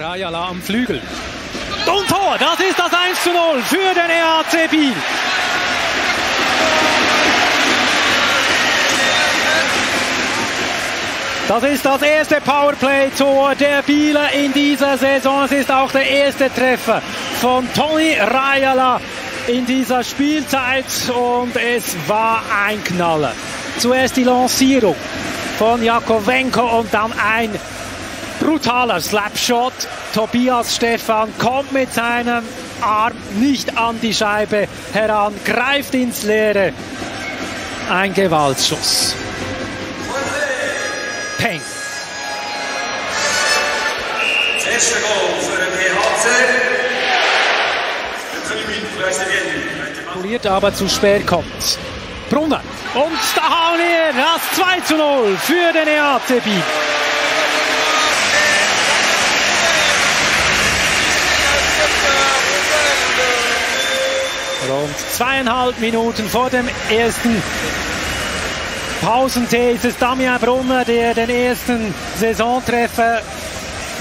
Rajala am Flügel. Und Tor, das ist das 1 zu 0 für den EAC Biel. Das ist das erste Powerplay-Tor der Bieler in dieser Saison. Es ist auch der erste Treffer von Tony Rajala in dieser Spielzeit und es war ein Knaller. Zuerst die Lancierung von Jakovenko und dann ein brutaler Slapshot. Tobias Stefan kommt mit seinem Arm nicht an die Scheibe heran, greift ins Leere. Ein Gewaltschuss. Peng. Das erste Goal für den EHC. Poliert aber zu spät kommt. Brunner. Und da hauen wir das 2 zu 0 für den EAC Biel. Rund zweieinhalb Minuten vor dem ersten Pausentee ist es Damian Brunner, der den ersten Saisontreffer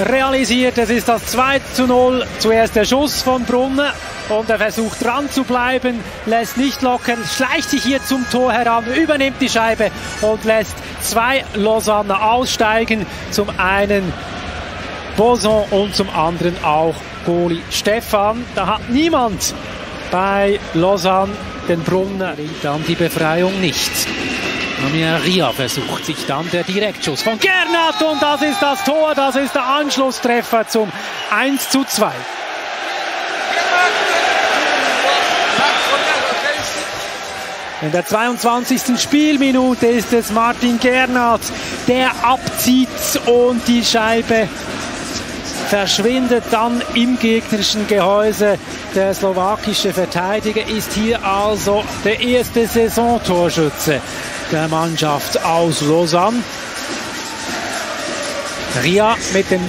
realisiert. Es ist das 2 zu 0. Zuerst der Schuss von Brunner und er versucht dran zu bleiben, lässt nicht locken, schleicht sich hier zum Tor heran, übernimmt die Scheibe und lässt zwei Lausanne aussteigen. Zum einen Boson und zum anderen auch Goli Stefan. Da hat niemand bei Lausanne den Brunner, dann die Befreiung nicht. Ria versucht sich dann der Direktschuss von Gernat und das ist das Tor, das ist der Anschlusstreffer zum 1 zu 2. In der 22. Spielminute ist es Martin Gernat, der abzieht und die Scheibe verschwindet dann im gegnerischen Gehäuse. Der slowakische Verteidiger ist hier also der erste Saisontorschütze der Mannschaft aus Lausanne. Ria mit dem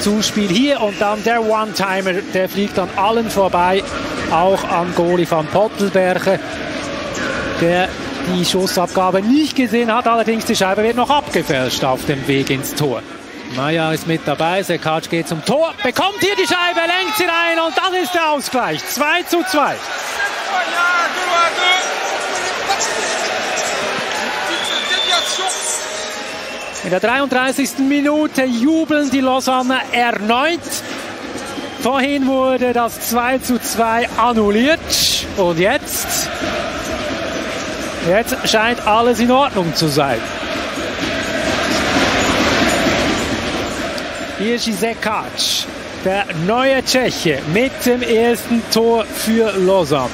Zuspiel hier und dann der One-Timer, der fliegt an allen vorbei, auch an Goli van Pottelberger, der die Schussabgabe nicht gesehen hat, allerdings die Scheibe wird noch abgefälscht auf dem Weg ins Tor. Maja ist mit dabei, Sekac geht zum Tor, bekommt hier die Scheibe, lenkt sie rein und das ist der Ausgleich. 2 zu 2. In der 33. Minute jubeln die Lausanne erneut. Vorhin wurde das 2 zu 2 annulliert. Und jetzt? Jetzt scheint alles in Ordnung zu sein. Jerzy Sekac, der neue Tscheche mit dem ersten Tor für Lausanne.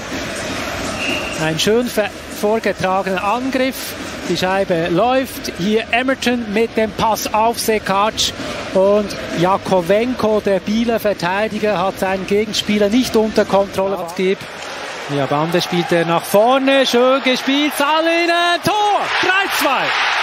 Ein schön vorgetragener Angriff. Die Scheibe läuft. Hier Emerton mit dem Pass auf Sekac. Und Jakovenko, der Bieler Verteidiger, hat seinen Gegenspieler nicht unter Kontrolle. Ja, Bande spielt er nach vorne. Schön gespielt. Salinen. Tor. 3-2.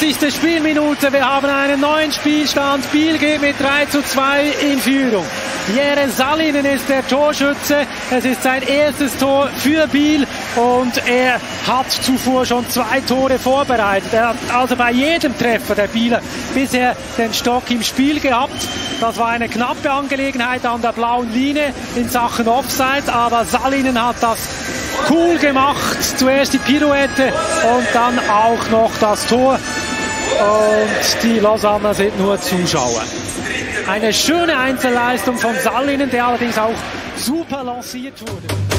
50. Spielminute. Wir haben einen neuen Spielstand. Biel geht mit 3 zu 2 in Führung. Jere Salinen ist der Torschütze. Es ist sein erstes Tor für Biel und er hat zuvor schon zwei Tore vorbereitet. Er hat also bei jedem Treffer der Bieler bisher den Stock im Spiel gehabt. Das war eine knappe Angelegenheit an der blauen Linie in Sachen Offside, aber Salinen hat das cool gemacht. Zuerst die Pirouette und dann auch noch das Tor. Und die Lausanner sind nur Zuschauer. Eine schöne Einzelleistung von Salinen, der allerdings auch super lanciert wurde.